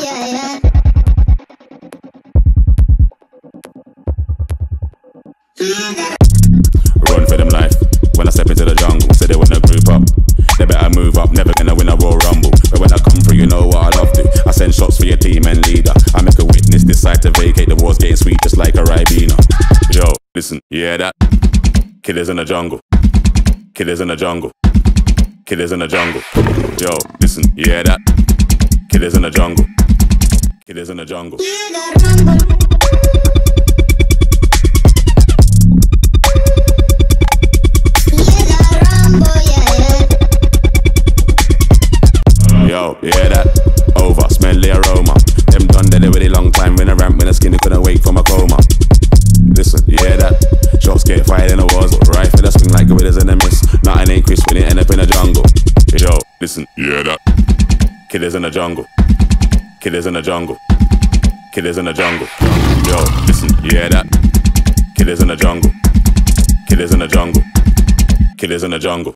yeah, yeah. Hear the Run for them life. When I step into the jungle, say they wanna group up. They better move up, never gonna win a Royal Rumble. But when I come through, you know what I love to. I send shots for your team and leader. I make a witness decide to vacate. The war's getting sweet just like a Ribena. Yo, listen, you hear that? Killers in the jungle. Killers in the jungle. Killers in the jungle. Yo, listen, you hear that? Killers in the jungle. Killers in the jungle. Yo, you hear that? Get fired in the walls, rifle that swing like gorillas in the mist. Nothing ain't crisp when it end up in the jungle. Yo, listen, hear that? Killers in the jungle. Killers in the jungle. Killers in the jungle. Yo, listen, hear that? Killers in the jungle. Killers in the jungle. Killers in the jungle.